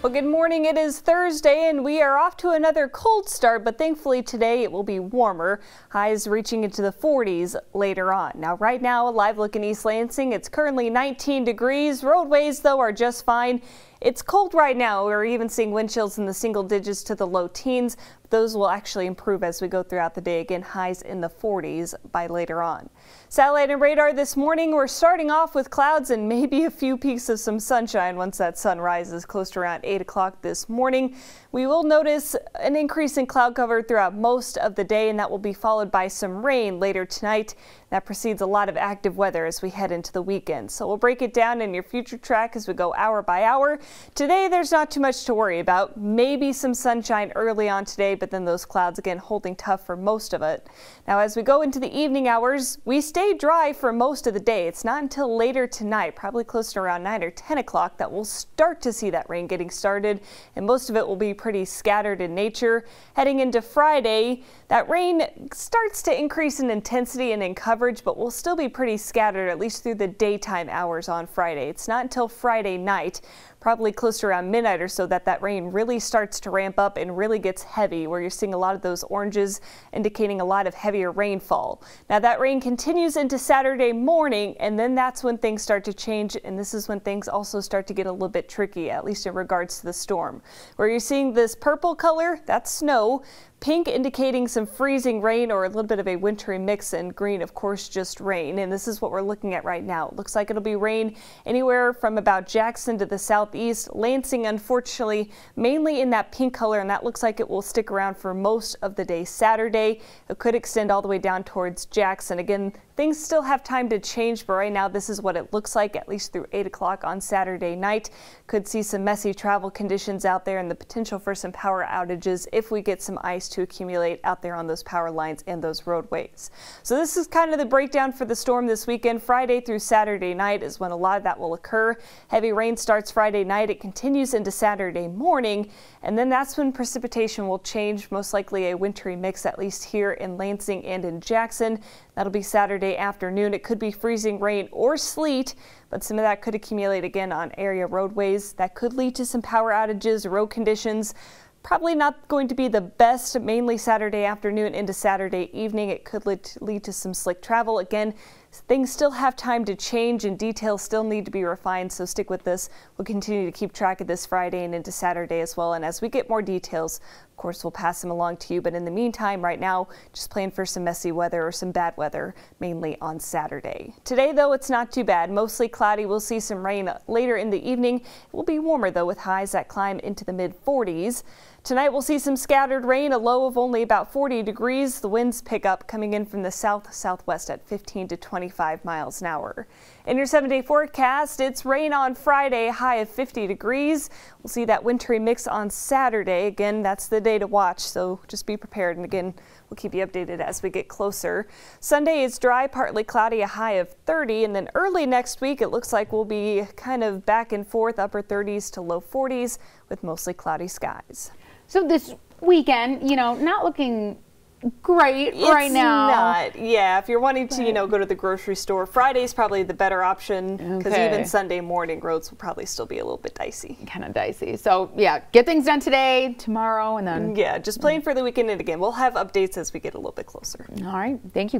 Well, good morning. It is Thursday and we are off to another cold start, but thankfully today it will be warmer. Highs reaching into the 40s later on. Now, right now, a live look in East Lansing. It's currently 19 degrees. Roadways, though, are just fine. It's cold right now. We're even seeing wind chills in the single digits to the low teens. Those will actually improve as we go throughout the day. Again, highs in the 40s by later on. Satellite and radar this morning. We're starting off with clouds and maybe a few peeks of some sunshine once that sun rises close to around 8 o'clock this morning. We will notice an increase in cloud cover throughout most of the day, and that will be followed by some rain later tonight. That precedes a lot of active weather as we head into the weekend. So we'll break it down in your future track as we go hour by hour. Today, there's not too much to worry about. Maybe some sunshine early on today, but then those clouds again holding tough for most of it. Now, as we go into the evening hours, we stay dry for most of the day. It's not until later tonight, probably close to around 9 or 10 o'clock, that we'll start to see that rain getting started, and most of it will be pretty scattered in nature. Heading into Friday, that rain starts to increase in intensity and in coverage, but will still be pretty scattered, at least through the daytime hours on Friday. It's not until Friday night probably close to around midnight or so that that rain really starts to ramp up and really gets heavy where you're seeing a lot of those oranges indicating a lot of heavier rainfall. Now that rain continues into Saturday morning and then that's when things start to change and this is when things also start to get a little bit tricky at least in regards to the storm. Where you're seeing this purple color that's snow Pink indicating some freezing rain or a little bit of a wintry mix and green of course just rain and this is what we're looking at right now. It looks like it'll be rain anywhere from about Jackson to the southeast. Lansing unfortunately mainly in that pink color and that looks like it will stick around for most of the day Saturday. It could extend all the way down towards Jackson. Again Things still have time to change, but right now this is what it looks like at least through 8 o'clock on Saturday night. Could see some messy travel conditions out there and the potential for some power outages if we get some ice to accumulate out there on those power lines and those roadways. So this is kind of the breakdown for the storm this weekend. Friday through Saturday night is when a lot of that will occur. Heavy rain starts Friday night. It continues into Saturday morning, and then that's when precipitation will change, most likely a wintry mix, at least here in Lansing and in Jackson. That'll be Saturday afternoon. It could be freezing rain or sleet, but some of that could accumulate again on area roadways. That could lead to some power outages, road conditions. Probably not going to be the best, mainly Saturday afternoon into Saturday evening. It could lead to some slick travel. Again, Things still have time to change and details still need to be refined, so stick with this. We'll continue to keep track of this Friday and into Saturday as well. And as we get more details, of course, we'll pass them along to you. But in the meantime, right now, just plan for some messy weather or some bad weather, mainly on Saturday. Today, though, it's not too bad. Mostly cloudy. We'll see some rain later in the evening. It will be warmer, though, with highs that climb into the mid 40s. Tonight we'll see some scattered rain, a low of only about 40 degrees. The winds pick up coming in from the south southwest at 15 to 25 miles an hour. In your seven day forecast, it's rain on Friday, high of 50 degrees. We'll see that wintry mix on Saturday. Again, that's the day to watch, so just be prepared. And again, we'll keep you updated as we get closer. Sunday is dry, partly cloudy, a high of 30. And then early next week, it looks like we'll be kind of back and forth, upper 30s to low 40s with mostly cloudy skies. So this weekend, you know, not looking great it's right now. Not, yeah. If you're wanting to, you know, go to the grocery store, Friday's probably the better option because okay. even Sunday morning roads will probably still be a little bit dicey. Kind of dicey. So yeah, get things done today, tomorrow, and then yeah, just plan for the weekend. And again, we'll have updates as we get a little bit closer. All right. Thank you.